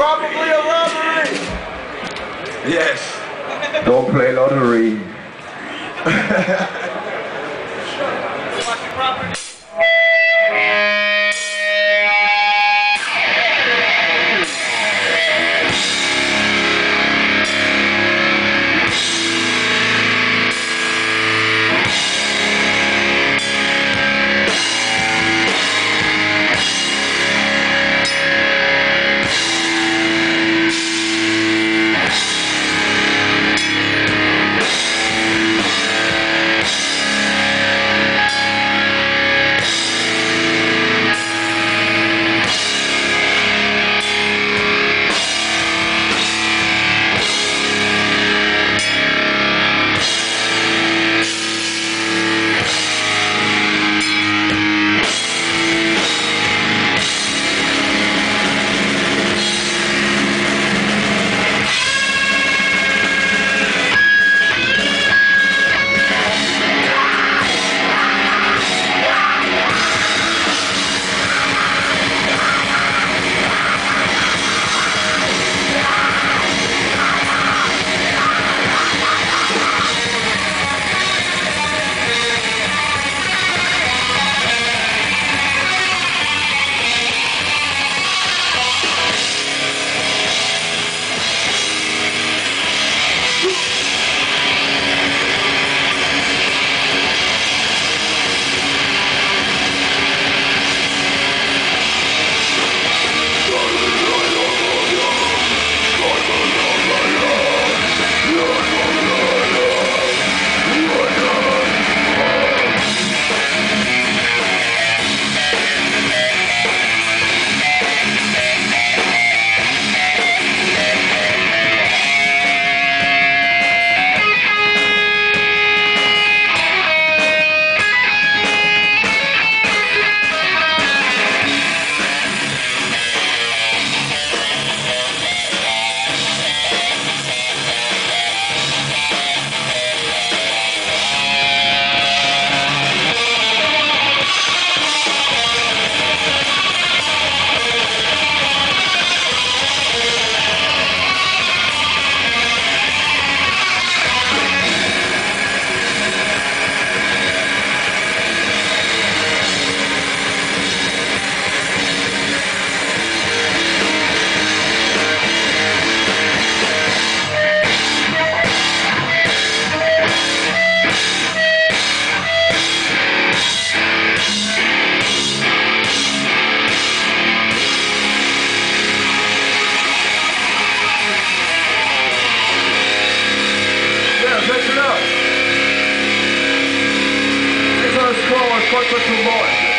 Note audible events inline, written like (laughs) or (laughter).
Probably a robbery. Yes. Go play lottery. (laughs) work with two more.